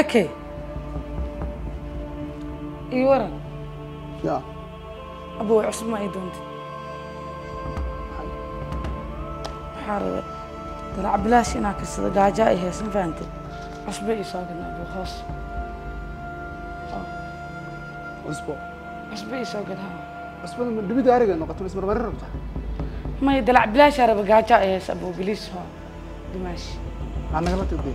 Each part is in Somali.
eke ii waran yaa abuu cusub ma ay doontid waxaa rabay dalac bilaash inaa karsado gaajaa ay heesan fahantid cusba ii soo gadna abuu hoos cusbo cusba ii soo gad ha cusbada ma dhibida ariga noqoto mis marmarin rabta may dalac bilaashaa raba gaajaa ay hees abuu biliis waa dimaash maa nagala tagday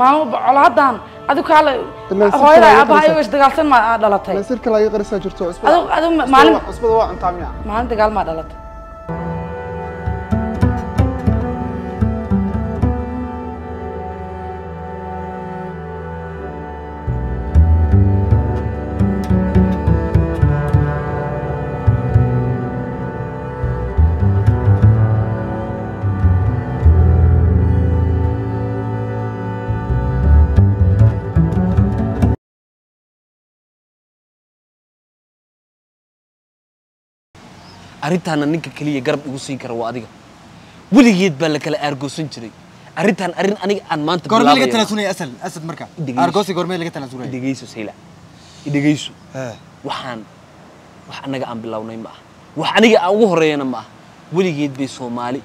maalmo colaadaan adigu kaale Ilaa si hooyada kale ay aabbaha qarisa. ayagoo isdagaalsan maa aa dhalatay. Jirto maalin dagaal maa dhalatay arrintaana ninka keliya garab igu siin kara waa adiga. Weligeed baa la kala aargoosan jiray. Arrintan arrin aniga aan maanta goormee laga tanaasulaya asal asad marka. Dhegeyso. argoosi goormee laga tanaasulaya idhegeyso sayla idhegeyso Hee. waxaan wax annaga aan bilownay ma aha. Wax aniga aan ugu horeeyana ma aha. Weligeed bay soomaali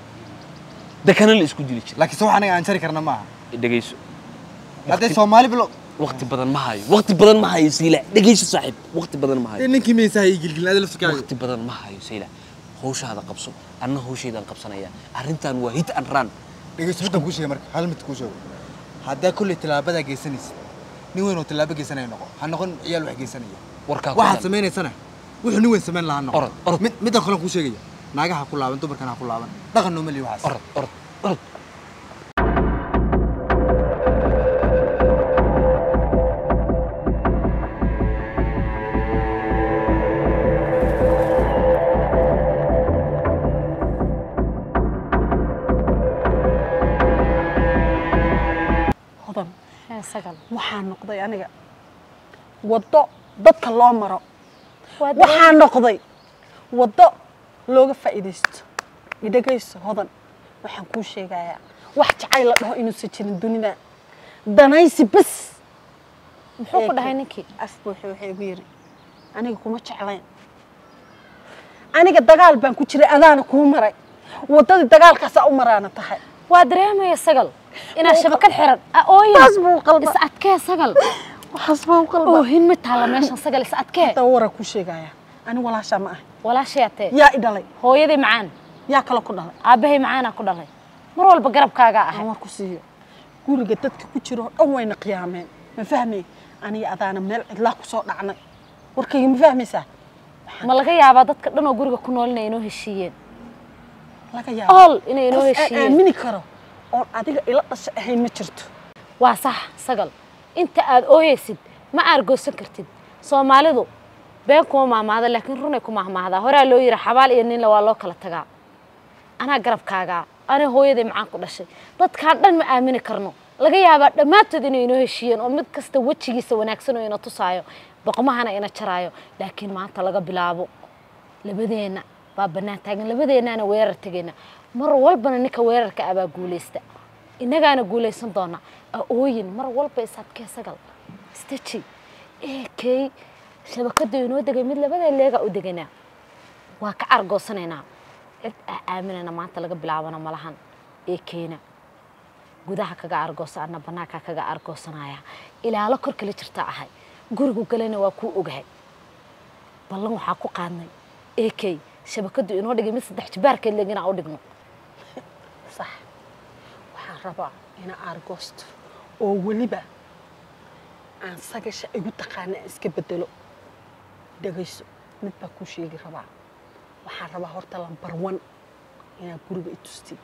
dakana la isku dili jiray. Laakiin se wax anaga aan jari karna maaha dhegeyso haddee soomaali bilo waqti badan ma hayo. Waqti badan ma hayo sayla dhegeyso saaxiib. Waqti badan ma hayo. Ninkii maysaha ii gilgilin ada laftirkaaga waqti badan ma hayo sayla hawshaada qabso anna hawshaydaan qabsanaya. Arrintan waa hit and run. Dhegeyso midaan kuu sheegay marka hal mid kuu sheego haddaa kolley tallaabadaa geysanaysa nin weyn oo tallaabo geysanaya noqo ha noqon ciyaal wax geysanaya. Warkaa waxaad samaynaysana wuxuu nin weyn samayn lahaa noqo. Orod, orod. mid midaan kale kuu sheegaya naagaha ku laaban dumarkana ha ku laaban dhaqan nooma lihi waxaas. Orod orod orod waxaa noqday aniga waddo dadka loo maro. Waxaa noqday waddo looga faa'iidaysto. Idhagayso hodan. Waxaan kuu sheegayaa wax jacayl la dhaho inuusan jirin dunida. Danaysi bas muxuu ku dhahay ninkii? af buuxe waxay igu yidhi aniga kuma jeclayn. Aniga dagaal baan ku jiray adaana kuu maray. Waddadii dagaalkaasaa u maraana tahay. Waa dareemaya sagal inaad shabakad xiran. Ah, is adkee sagal? Oohin ma taalla meeshan sagal is adkee. Waraa kuu sheegayaa ani walaashaa ma ah walaashayaatee yaa i dhalay. Hooyadii macaan. Yaa kale ku dhalay. Aabbahay macaanaa ku dhalay. Mar walba garabkaagaa ahay. War ku siiyo. Guriga dadka ku jiro oo dhan wayna qiyaameen. Ma fahmay aniga adaana meel cidlaa ku soo dhacnay. Warkayga ma fahmaysaa? Ma laga yaabaa dadka dhan oo guriga ku nool inay inoo heshiiyeen? Laga yaabo ool inay inoo qof aan heshiiyeen. aamini karo oon adiga ila dhasha ahayn ma jirto. Waa sax sagal. Inta aad ooyeysid ma aargoosan kartid. Soomaalidu been kuma mahmaada laakiin runay ku mahmaahdaa horaa loo yidhi xabaal iyo ninle waa loo kala tagaa. Anaa garabkaagaa anaa hooyaday macaan ku dhashay. Dadkaan dhan ma aamini karno. Laga yaabaa dhammaantood inay inoo heshiiyeen oo mid kasta wejigiisa wanaagsan oo ina tusaayo boqmahana ina jaraayo. Laakiin maanta laga bilaabo. Labadeenna baa bannaan taagan. Labadeennaana weerar tegayna mar walbana ninka weerarka abaa guulaysta. Innagaana guulaysan doona. Ooyin mar walba isadkee sagal. Istaji eekey shabakada inoo degay mid labadee leegaa u deganaa. Waa ka argoosanaynaa. Cid ah aaminana maanta laga bilaabana malahan eekeyna gudaha kaga argoosa ana banaanka kaga argoosanaya ilaalo kor kala jirta ahay. Gurigu galena waa kuu ogahay. Ballan waxaa ku qaadnay. Eekey shabakadu inoo dhigay mid saddex jibaarkeed leeg inaan u dhigno rabaa ina aargoosto oo weliba aan sagasha igu taqaana aan iska bedelo. Dhegayso mid baa kuu sheegi rabaa waxaan rabaa horta lambar wan inaad guriga i tustid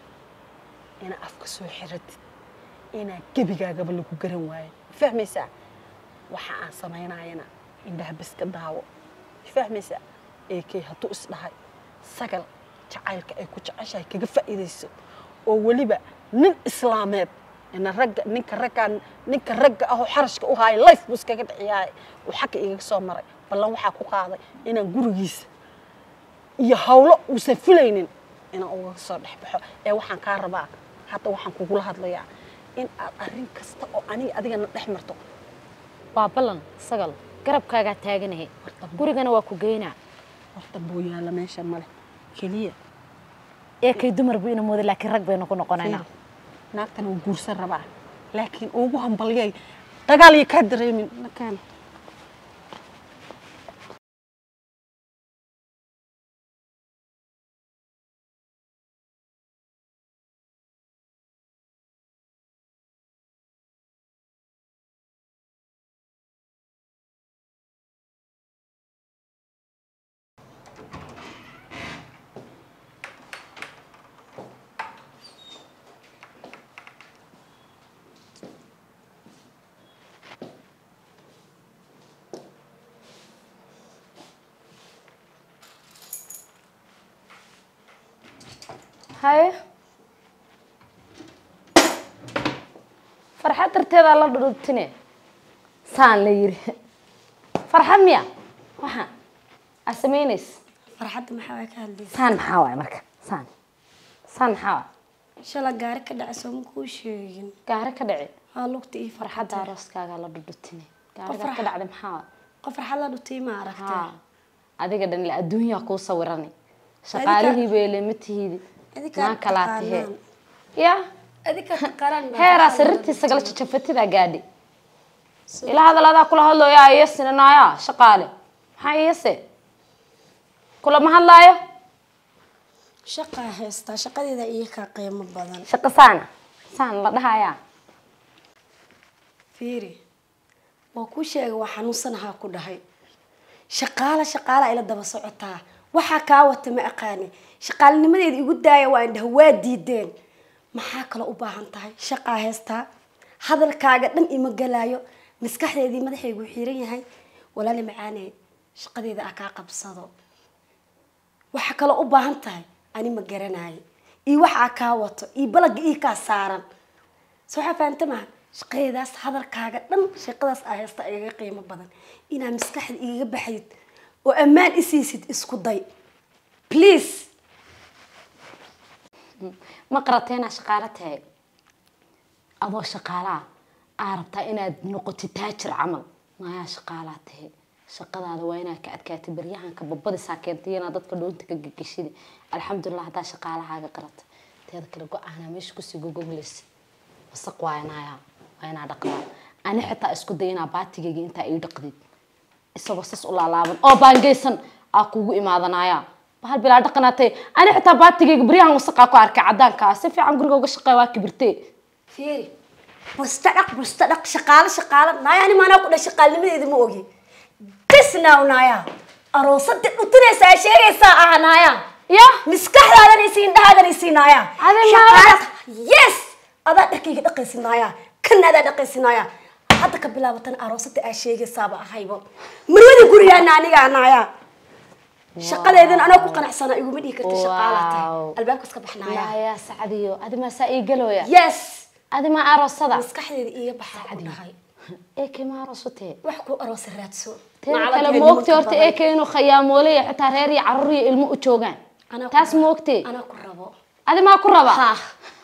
inaad afka soo xiratid inaad gebigaagaba lagu garan waayo. Ma fahmaysaa waxa aan samaynayana indhaha bas ka daawo. Ma fahmaysaa eekay hadduu isdhahay sagal jacaylka ay ku jeceshahay kaga faa'iidayso oo weliba nin islaameed ina ragga ninka raggaa ninka ragga ahoo xarashka u haaya life buu iskaga dhiciyaay uu xagga igaga soo maray. Ballan waxaa ku qaaday inaan gurigiisa iyo hawlo uusan filaynin inaan ugaga soo dhex baxo. Ee waxaan kaa rabaa hadda waxaan kugula hadlayaa in aad arrin kasta oo aniga adigana dhex marto. Waa ballan sagal garabkaagaa taaganahay. Gurigana waa ku geynaa horta buu yaalla meesha male keliya ee kay dumar buu ina mooday laakiin rag baynu ku noqonaynaa. Naagtana wuu guursan rabaa. Laakiin ugu hambalyay dagaal iyo kaa dareemin haye farxad darteedaa la dhudhubtine saan la yiri farxad miya? Waxaan aa samaynaysa farxadda maxaa waa ka hadlaysa? Saan maxaa waay marka? Saan. Saan maxaa waay? Shala gaari ka dhacay sooma kuu sheegin. Gaari ka dhici haa lugta ii farxadda. Arooskaagaa la dhudhubtine gaarigaad ka dhacday maxaa waay? qof farxad la dhutay ma aragtay adiga dhan ila adduunyaa kuu sawirani. Shaqaalihii bay lematihiidi Kalaa tihe. ya? Heeraa sariirtii sagala jajafatidaa gaadhi. Ila hadal adaa kula iyasina naaya shaqaale. Maxaa iyase kulama hadlaayo? Shaqaa haystaa shaqadeeda iyo ka qiimo badan. Shaqo saana. Saan la dhahayaa? Fiiri waa kuu sheegay waa xanuunsanahaa ku dhahay. Shaqaala shaqaala ila daba socotaa waxaa kaa wata ma aqaani. Shaqaalinimadeeda igu daaya waa indhaha waa diideen maxaa kaloo u baahan tahay? Shaqaa haystaa hadalkaaga dhan ima galaayo. Maskaxdeedii madaxaygu xiran yahay walaali macaane shaqadeeda ah kaa qabsado. Waxaa kaloo u baahan tahay? Ani ma garanayo iyo waxaa kaa wato. Iyo balaga ii kaa saaran. So waxaa fahamta maha shaqadeedaas hadalkaaga dhan shaqadaas aa haysta igaga qiimo badan. Inaa maskaxda igaga baxdid oo ammaan isiisid isku day please. ma qaratay inaad shaqaalo tahay adoo shaqaalaa aa rabtaa inaad noqotid taajir camal maayaa shaqaalaa tahay shaqadaada waa inaad ka adkaatay baryahanka babadisaa keentay inaad dadka dhoonta ka gegeshida alxamdulilah haddaa shaqaalahaaga qarata teeda kale go'aanaa meesha ku sii gogoglaysa wasaq waayanayaa waa inaa dhaqdaa ani xitaa isku day inaa baatigayga intaa ii dhaqdid isagoo sas u laalaaban. Oo baangeysan aa kugu imaadanaya bahal bilaa dhaqanaatay ani xitaa baatigayga baryahan wasaqaa ku arkay cadaankaa si fiican guriga uga shaqeey waa kibirtee. Fiiri busta dhaq busta dhaq shaqaalo shaqaalo naaya ani maanaa ku dhahay shaqaalnimadeeda ma ogi. Disnow naaya aroosada dhutunaysa aa sheegaysaa ah naaya ya maskaxdaadan isi indhahaadan isi naaya yes! Adaa dharkayga dhaqaysi naaya kana adaa dhaqaysi naaya hadda ka bilaabatan aroosada aa sheegaysaaba ahaybo. Marwada gurigaana anigaa naaya. Shaqadeedan anoo ku qanacsana iguma dhihi karta shaqaala Wow. tahay albaabkas ka baxnaaya. Maayaa sacdiyo. Adi maa saa ii galooya? Yes. Adi maa aroosada? Maskaxdeeda iiga baxaa ku dhahay. Ee kay ma aroosatee? Wax ku aroosa raadso. Teeda Naclad kale iyo ma ogtay nimanka horta badan. ee kay inuu khayaamoolaya xitaa reer iyo carruur iyo ilmo u joogaan. Anaa ku taas rabo. ma ogtee anaa ku rabo. Adi maa ku raba? Ha.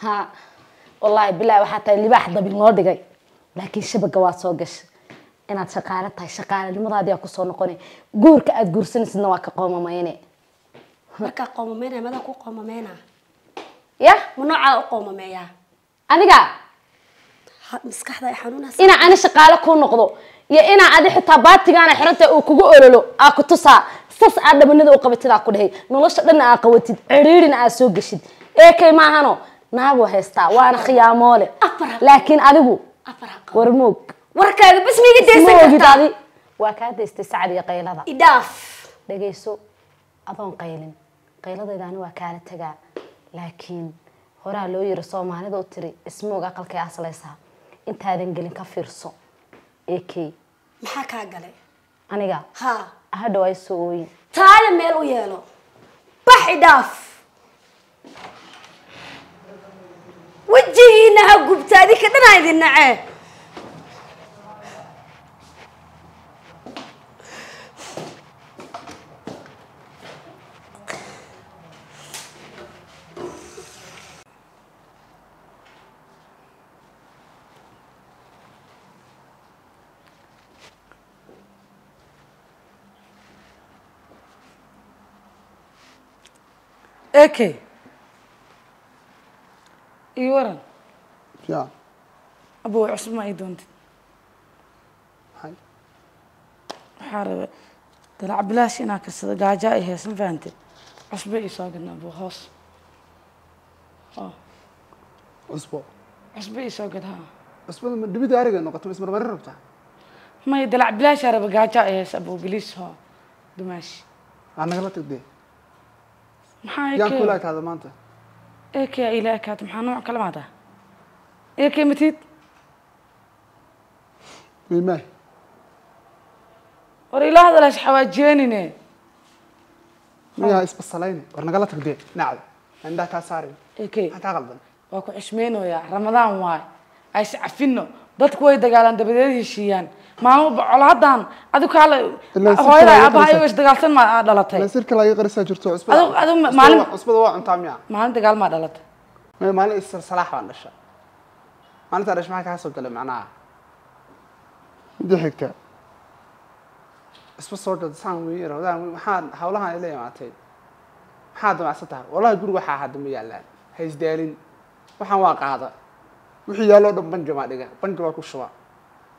ha. Wallaahi bilaahi waxaa tahay libaax dabil noo dhigay laakiin shabaga waad soo gashay. Inaad shaqaale tahay shaqaalenimadaadi aa ku soo noqonay guurka aad guursanaysidna waa ka qoomamayne markaa qoomameyna madaa ku qoomameyna ya? Ma noocaa u qoomameeyaa aniga? Maskaxda inaa ani shaqaale kuu noqdo iyo inaa adi xitaa baatigaana xiranta uu kugu ololo aa ku tusaa. Sas aa dhabanada u qabatid aa ku dhahay. Nolosha dhanna aa qabatid ciriirina aa soo geshid. Eekay maahano? Naagu haystaa waana khiyaamoole laakiin adigu qabo warmoog warkaaga bas miiga ma deysan ogid kartaa? waa kaa daystay sacad iyo qaylada. Idhaaf dhagayso adoon qaylin. Qayladayda ani waa kaala tagaa. Laakiin horaa loo yiri soomaalida u tiri ismoog aqalkay aslaysaa? Intaadan gelin ka fiirso. Ekey maxaa kaa galay? Aniga? Ha hadhow ay soo ooyin. Taaya meel u yeelo. Baxi dhaaf وجهينا هقبت هذيك أنا هذي النعاه Okay. Ii waran? Fiican abow cusub ma ii doontid waxaa raba dalac bilaash inaa karsado gaajaa i heesan fahanteed cusba ii soo gadna abow hoos. Cusbo. Cusba ii soo gad haa cusbada ma dhibida ariga noqoto ma ismarmarin rabtaa? Maya dalac bilaashaa raba gaajaa i hees abow biliis hoo dumaashi aa nagala tagdee? Maxaa yaan kula eke ekaada maanta eke ila ekaata maxaa nooc kala maadaa eke matid miimaay war ila hadalaas xawaajeenine. Miyaa isbasalayni war nagala tagdee? Nacda indhaa kaa saarin eke maxaa kaa qaldan waa ku xishmeynoyaa ramadaan waay. Ayse cafino dadku way dagaalaan dabadeed heshiiyaan maalmo colaadaan adigu kaala hooyada kale ay aabbaha ayagoo isdagaalsan maa dhalatay. La sirka laga qarisaa jirto cusbada Adigu- ma- maalin- waa- cusbada waa cuntaa miya maalin dagaal maa dhalatay. Maya maalin issalaax baan dhasha maalintaa dhash maxaa kaa soo galay macnaha? Midda xigta isba soo dhad saan wey rawdaan maxaa hawlahan ila imaatay maxaa damacsan tahay. Wallahi guriga waxaa hadda ma yaallaan. Ha isdaalin waxaan waa qaada wixii yaalloo dhan banjo maa dhiga waa ku shuba.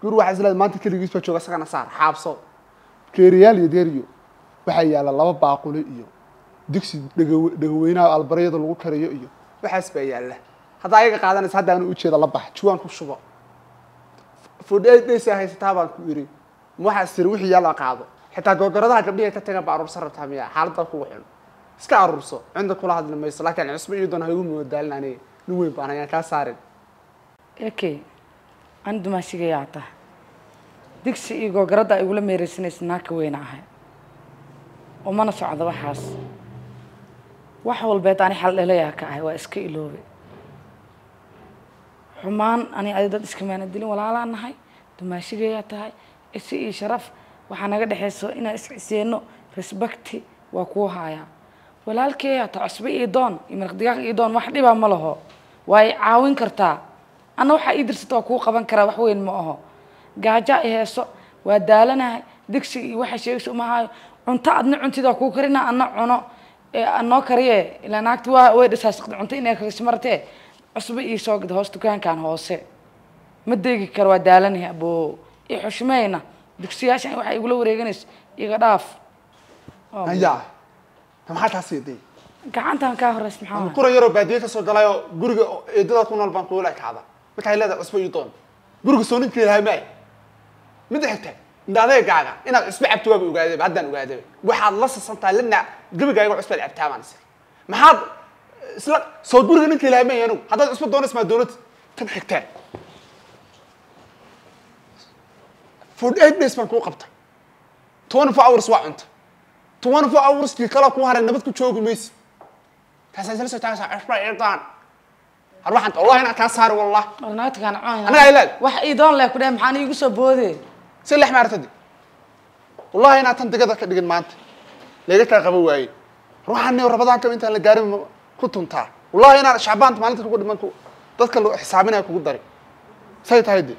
Guri waxaa isleedahay maanta keligiis baa jooga isagana saar xaabso. Keeriyaal iyo deeriyo waxaa yaalla laba baaquli iyo digsi dhagaweynaha albaryada lagu kariyo iyo waxaas baa yaalla haddaa ayaga qaadanaysa hadda anu ujeeda la bax juwaan ku shubo. Fudheysa haysataa baan ku yidhi ma waxaas tiri wixii yaalla qaado. Xitaa googoradaha gabdhihi ka tagan baa aruursan rabtaa miya xaaladda kugu xun iska aruurso cinda kula hadli mayso laakiin cusbo iyo doon ha igu nin weyn baan ayaan kaa saarin eke ani dumaashigayaa tahay digsi iyo googaradda ay igula meereysanaysa naaka weyna ahay oo mana socdo waxaas wax walbeed ani xal dhelayaa ka ahay waa iska iloobe xumaan ani adi dad iskamaana dilin walaalaa nahay dumaashigayaa tahay isi iyo sharaf waxaa naga dhexayso inaan isciseenno respecti waa kuu haayaa walaalkeeyaa ta cusbe iyo doon iyo maraq digaag iyo doon wax dhibaa ma laho waa i caawin kartaa anna waxaa ii dirsata waa kuu qaban karaa wax weyn ma aho gaajaa i heeso waa daalanahay digsi iyo waxa sheegaysa uma haayo cunto adna cuntid waa kuu karina anna cuno. Anoo kariye ilaa naagta waa way dhisaasaqda cunto inay kagasmaratee cusbe ii soo gada hoos dukaankan hoose. Ma deegi karo waa daalanahay aboo i xushmeyna. Dugsiyaashan waxay igula wareeganayso iga dhaaf. Ayaa maxaa kaa siiday gacantan kaa horeys maxaa kura yaroo baadiye ka soo galayoo guriga eedada ku nool baan kuula ekaada markaay leedahay cusbo iyo doon guriga soo ninkii lahaa maay midda xigta indhadeegaaga inaad cusbo cabto waaba ogaadaba haddaan ogaadaba waxaad la sasantahay lana gebigaaga cusbaad cabtaa baan isir maxaad isla soo guriga ninkii lahaa maay anugu haddaad cusbo doonays maa doonad tan xigtaa food eight days baan kuu qabtay twenty four hours waa cunta twenty four hours kii kaloo kuu haray nabad ku joogi maysi kaasaa isla soo taagaysaa cusba iyo daan har waxaan wallahi inaan kaa saari wallah Wal naagta kaan cunayna. Anaga ilaali. wax ii doon leh ku dheh maxaan iigu soo boode si lex maartadi wallahi inaan tan digada ka dhigin maanta. Laga kaa qaba waaye. Ruuxan niyo rabadaanka intaan la gaarin ku tuntaa. Wallahi inaan shacbaanta maalinta kugu dhiman dadka loo xisaabinaya kugu dari. Say tahay de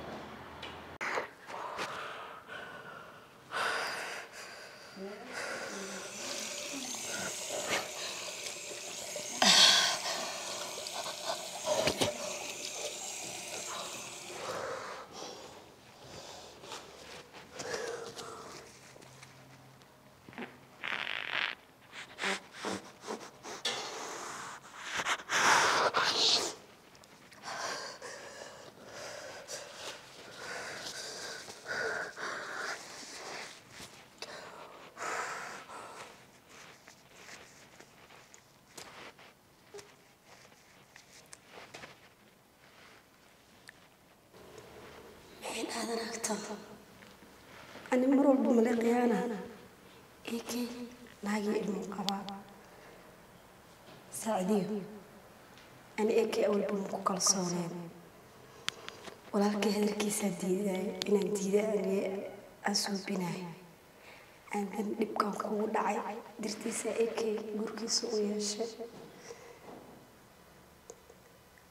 maxay dhahdan agta ani mar walba male khiyaana ekey naagii ilmuu qabaa saacidiyo ani ekey awalba maku kalsooneen walaalkay hadalkiisaa diidaya inaan diidaaniye aan suubinayo aandan dhibkan kugu dhacay dirtiisa ekey gurkiisa u yeeshay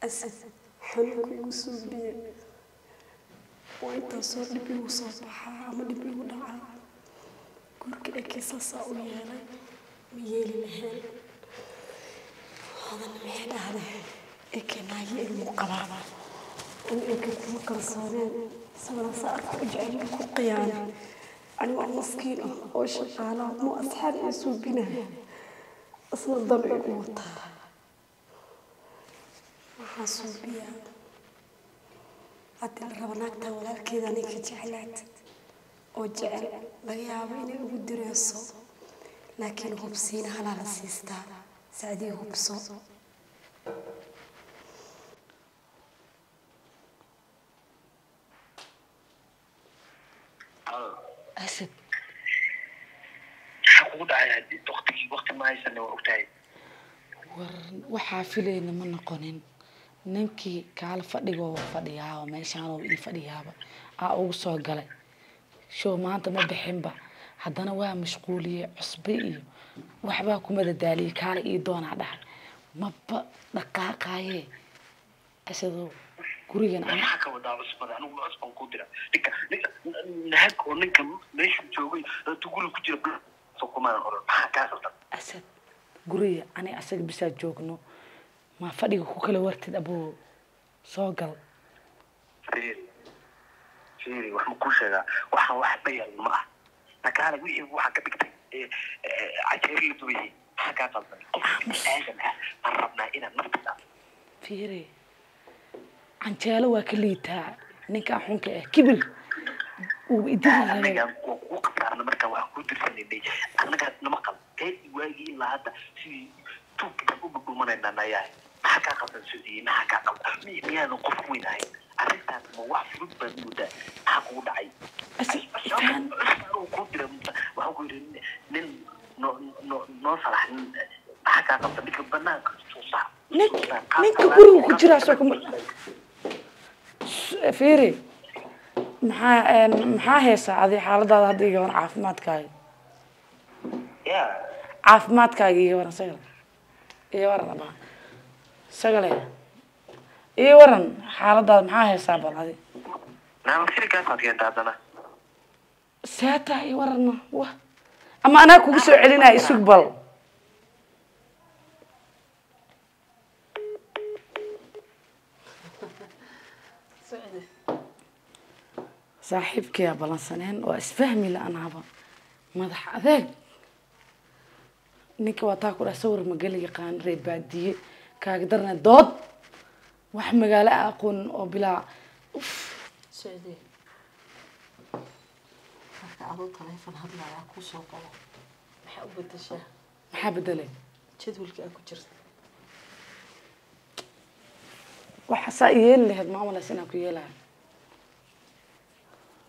asad xanuunka igu suubiye ah isna dan igu wataa waxaan suubiyaa haddii la rabo naagtaa walaalkeeda ninka jeclaad oo jecel laga yaabo inay ugu direyso laakiin hubsiina halaa la siistaa sacdii hubso asad maxaa kugu dhacay haddii waqtigii waqti ma haysane waa ogtahay war ninkii kaala fadhigoo fadhiyaaba meeshaanoo ii fadhiyaaba aa ugu soo galay. Show maanta ma bixinba. Haddana waa mashquuliyey cusbe iyo waxbaa ku madadaaliyey kaala ii doonaa dhahay maba dhaqaaqaaye asadoo gurigan maxaa ka wadaa cusbada anigu cusban ku dira. Ninka ninka nahag oo ninka meeshuu joogay guri ku jira kumaanan oran. Maxaa kaa qaldan asad guriga ani asaga bisaa joogno ma fadhiga ku kala wartid abuu soo gal fiiri fiiri wax ma kuu sheegaa waxaan wax dhayal ma ah nakaala wixii waxaa ka dhigtay cajeeri la duwayay maxaa kaa qaldan qofka bini aadan ah aan rabnaa inaad naftada fiiri canjeelo waa ka liitaa ninkaa xunka ah kibir uu idin yahay anagaan waa kugu qasaarna markaan wax kuu dirsananay annagaa nama qal qeyb waagii ilaa hadda sidii tuugkitaan u dhudhumanayna nayaa maxaa kaa qaldan sodiyey maxaa kaa qaldan mi miyaadan qof weyn ahayn arrintaas ma wax fudud baad moodaa maxaa kugu dhacay kuu dira waxaa ku yidhi nin noo noo noo salax nin maxaa kaa qaldan ninka banaanka soo saar Nink- ninka guriga ku jiraa soo kuma fiiri maxaa maxaa heesaa adi xaaladaada hadda iga waran caafimaadkaaga? Caafimaadkaaga iga waran sagal iga waran abaa sagale iga waran xaaladaada maxaa heesaa bal adi naamashirikaasaad keenta haddana seeta iga waranna wa ama anaa kugu soo celinaya isug bal saaxiibkaya balansaneen waa isfahmi la-anaaba madax adeeg ninka waa taa ku dhaha sawir magala yaqaan reer baadiye كاقدرنا دود وحما قال أقون أو بلا. أوف. سعدي فاكا عضو طريفا هدلا عاكو سوقا محاو بدشا محاو بدلي جدول كاكو جرس. وحسا إيهل لهد ماما لسينا كو يلا.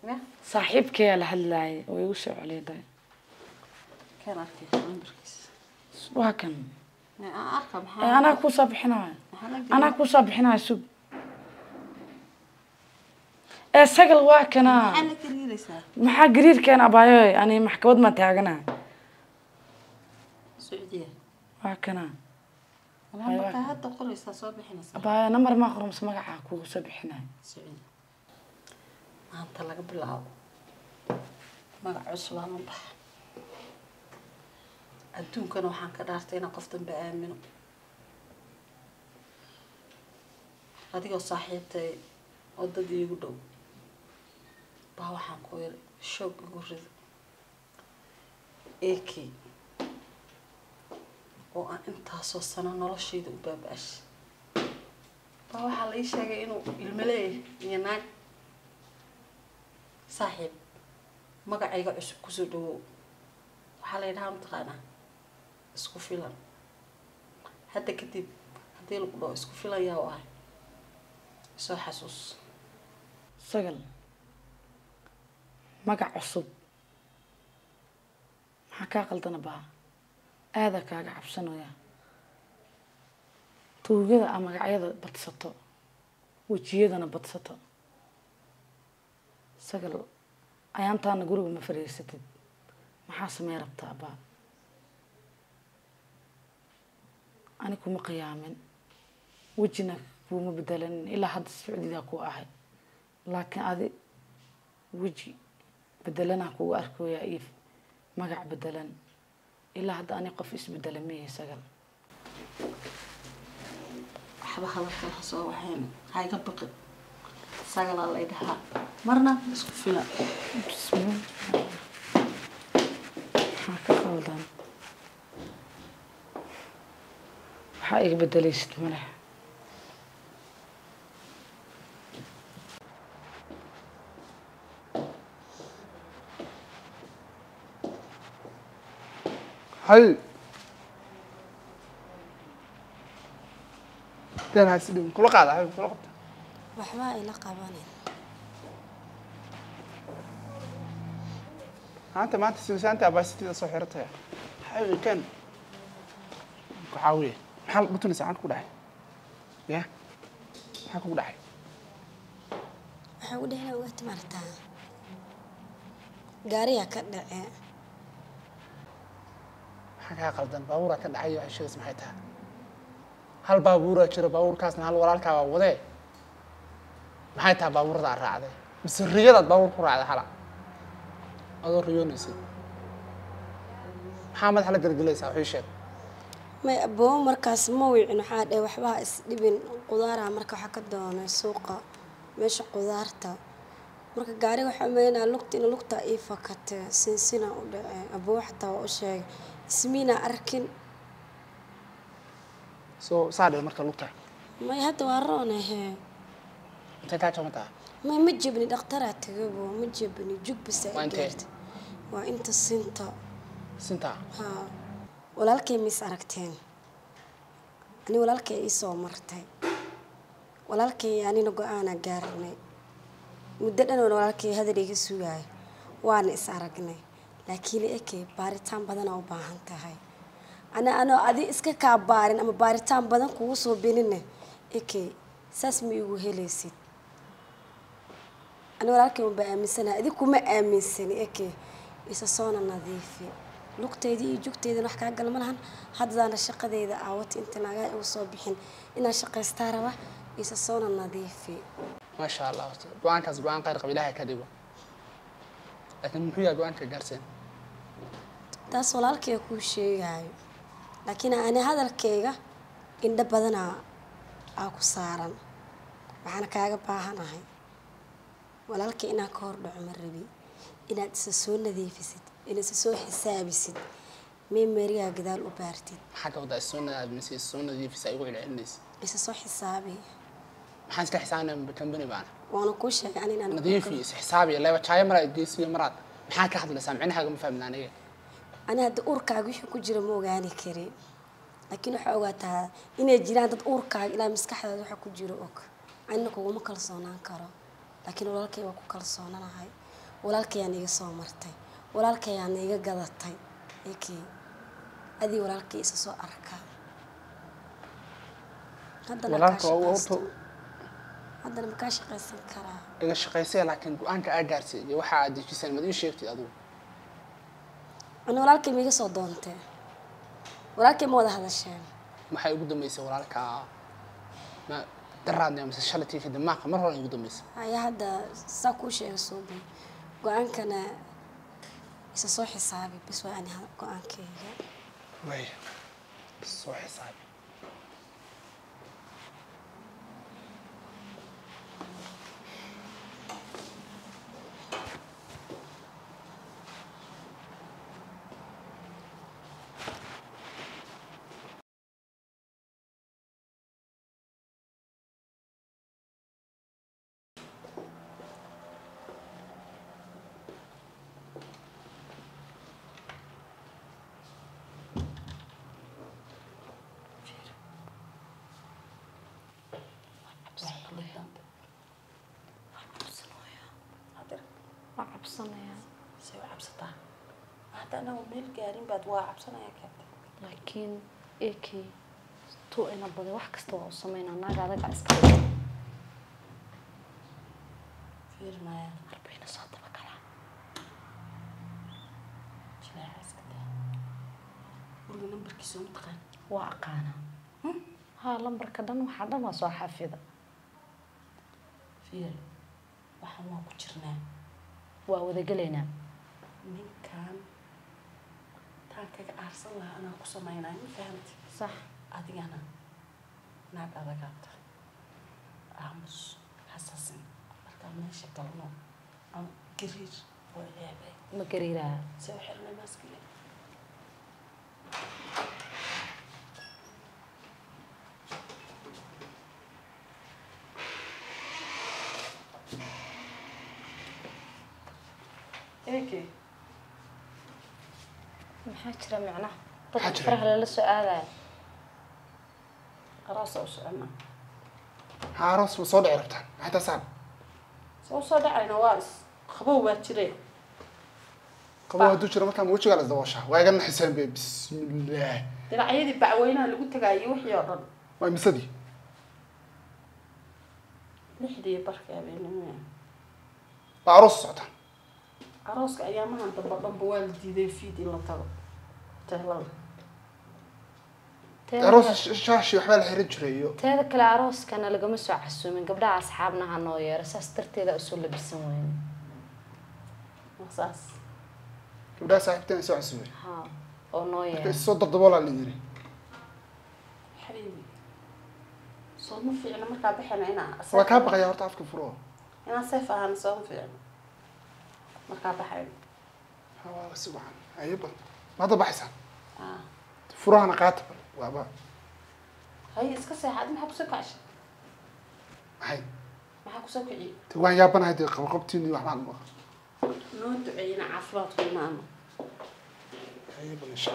نه صاحب كي على حل لعي ويوشع علي داي. كان عارك يا شوان بركيس وهكا. Aan arka ee maxaa anaa kuu soo bixinayo maxaa la anaa kuu soo bixinayo sug ee sagal waa kanaa maxaa la gariiraysaa maxaa gariirkeen abaayo ani maxkamad maan taagana socdiya waa kanaa walaa markaa hadda qoraysaa soo bixinaysaa abaayo nambar maa qormase magacaa kugu soo bixinayo socdi maanta laga bilaabo magac cusubaan u baxa adduunkana waxaan ka dhaartay inaan qof dambe aamino. Adigoo saaxiibtay oo dad iigu dhow baa waxaan ku yiri shoog igu rido eki oo aan intaasoo sano noloshayda u baaba-ashay baa waxaa la ii sheegay inuu ilmo leeyahay iyo naag. Saaxiib magacayga cusub ku soo dhawow waxaa la yidhahaa mataqaanaa isku filan. Hadda kadib haddii lagu dhaho isku filan yaa u ahay. Soo xasuus. Sagal. Magac cusub. Maxaa kaa qaldana baa? Aadaa kaaga cabsanaya tuugada aa magacyada badsato. Wejiyadana badsato. Sagal ayaantaana guriga ma fadhiisatid maxaa samey rabtaa baa أنا كم قيامن وجهنا كم بدلن إلا حد السعودي ذاك واحد. لكن هذا وجه بدلنا كو أركو يا إيف. ما قع بدلن إلا حد أنا قف اسم بدلن مية سجل حبا خلاص كان حصوا وحيم هاي قبق سجل الله يدها. مرنا. بس كفينا بسم الله. هكذا قولنا waxaa iga bedelaysid maleh hay den ha isdhibin kula qaada hay kula qabta. Waxba ayla qabanin. Maanta maanta sibisaanta abasitida soo xirataya hay kan. Waxaa weeye maxaa la dhutunaysa maxaa ku dhacay ya? Maxaa kugu dhacay waxaa ugu dhehna uga timaartaa gaariyaa ka dhace. Maxaa kaa qaldan? Baabuuraa ka dhacay hashadaas maxay tahay? Hal baabuuraa jira baabuurkaasna hal walaalkaa waa wadee? Maxay tahay baabuurada aad raacday? Mise riyadaad baabuur ku raacday hala? Adoo riyoonaysid maxaa madaxa la gelgelaysaa waxii sheeg may markaas ma wicin waxaa dhe waxba ha isdhibin. Qudaaraha marka waxaa ka doonay suuqa meesha qudaarta. Marka gaariga waxaa umaynaa ina lugta ii fakatee sinsina u dhace aboo xataa waa u sheegay ismiina arkin. Soo saa dhe marka lugta? May hadda waa roonahe intay kaa jaban tahay may ma jebni dhakhtaraa tagabo ma jebni jugbisa Waa inta sinta. Sintaa haa walaalkay mis aragteen. Ani walaalkay ii soo martay. Walaalkay anina go'aana gaarnay. Muddo dhan oona walaalkay hadal iga sugaayo waana is aragnay. Laakiin eke baaritaan badanaa u baahan tahay. Ana anoo adi iska kaa baarin ama baaritaan badan kugu soo benine eke saas ma igu helaysid? Ani walaalkay unbaa aaminsanahay. Adi kuma aaminsani eke isa soona nadiifi lugteydii iyo jugteydana wax kaa gal ma lahan haddadaana shaqadeyda aawati inta nagaa igu soo bixin. Inaan shaqaystaa raba isa soona nadiifi. Maasha allah horta go'aankaas go'aan khayr qaba ilaahay ka dhigo. Laakiin muxuu yahay go'aanka gaarseen taas walaalkay kuu sheegaayo. Laakiin ani hadalkayga indho badanaa aa ku saaran. Waxaana kaaga baahanahay walaalkay inaan ka hor dhaco ma rabi inaad isa soo nadiifisid inaad isa soo xisaabisid. Memerigaa gadaal u baartid? Maxaa ka wadaa soo nadaadmise soo nadiifisa igu celcelinaysa. Isa soo xisaabi maxaan iska xisaabinaya kambani baana. Waana kuu sheegay ani inaan nadiifi is xisaabiya leeba jaayo maraa geesiyo maraad maxaa ka hadlaysaa micnahaaga ma fahmin aniga. Ani hadda uurkaaga wixii ku jira ma ogaani kari laakiin waxaa ogaataa inay jiraan dad uurkaaga ilaa maskaxdaada waxa ku jiro og. Anina kuguma kalsoonaan karo. Laakiin walaalkay waa ku kalsoonanahay. Walaalkayaan iga soo martay walaalkayaan iga gadatay. Ekey adii walaalkay isa soo arkaa. Haddana makaa shaqaysan karaa. iga shaqaysaya laakiin go'aanka aa gaarsay iyo waxa aad dejiseen mad ii sheegtid adigu ani walaalkay ma iga soo doontee walaalkay ma wada hadasheen. Maxay ugu dambeysay walaalka? Ma daraadna mise shalatii kadib maaqa mar hore ay ugu dambeysay? Haya hadda saa kuu sheega suubi go'aankana isa soo xisaabi bis waa ani go-aankayga way soo xisaabi cabsanayaa say u cabsataa hadda anagu meel gaarin baad waa cabsanaya keentay laakiin ekey tu ina baday wax kasta waa u sameynaa naaga adaga iska dhig fiirmaya arbeyna soo dabagalaa jileeca iska daa guriga nambarkiisa uma taqaan waa aqaanaa haa lambarka dhan waxaa dhan waa soo xafida fiir waxaan waa ku jirnaa waa wadagelaynaa ninkan taan kaga aarsan lahaa anaa ku sameynaya ma fahamti sax. Adigana naag adagaata aamus hasasin. Markaa meesha galno ama gariir waa eebay ma gariiraa se u xirnay maaskile eke maxaa jira micnaha dadka faraha lala soo aadaya aroosa u socona ha aroos ma soo dhici rabtaan maxay taasaan soo soo dhacayna waa is qabow baa jire qabo hadduu jiro markaa ma wejigaa la isdabooshaa waa iga naxiseen be bismillaah dhinacyadii bacweynaha lagu wixii oo dhan. Waa imisadii lixdii barka habeenimo waa aroos socotaan عروسك أيامها أنت بطن بوالدي ذي في دي الله تبا تهلان عروس شاشي وحمال حرج ريو تهذك العروس كان لقى مسوع حسو من قبل أصحابنا هانويا رساس ترتي ذا أسول اللي بسموين مخصاص قبل أصحابتين مسوع حسو ها أو نويا الصوت الضبول على الإنجري صوم في أنا مركب حنا هنا وكاب غيرت عفك فرو أنا سيف أنا صوم في يعني. markaa baxayn si wacan ayaba maada baxaysaa furahana qaata bal waaba hay iska seexa adi maxaa ku soo kacshay maxay maxaa ku soo kiciyey de waan yaabanahay dee qabaqabtiin waxbaan maqa noo duceeyna caafimaadku imaano ayaba insha